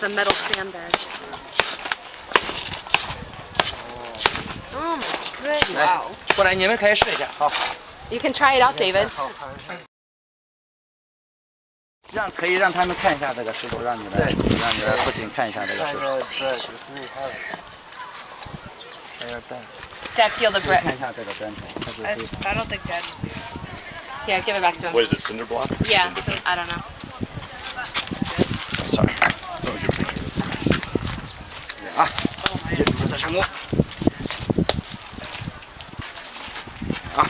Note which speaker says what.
Speaker 1: the metal sandbags. Oh my goodness.
Speaker 2: 来
Speaker 1: Wow.
Speaker 2: 过来，你们可以试一下，好，
Speaker 1: You can try it out, David.
Speaker 2: 让可以让他们看一下这个石头，让你的
Speaker 3: 对
Speaker 2: 让你的父亲看一下这个石头，
Speaker 3: 看着对，十四岁看着，还有蛋。
Speaker 1: Dad, feel the
Speaker 2: 可以
Speaker 1: brick.
Speaker 2: 看一下这个砖头，它是
Speaker 1: I,
Speaker 2: 非
Speaker 1: I don't think Dad. Yeah, give it back to him.
Speaker 4: What is it, cinder block?
Speaker 1: Yeah, I don't know.
Speaker 2: sorry
Speaker 4: 哦
Speaker 2: Ah, 啊，忍再成功。啊，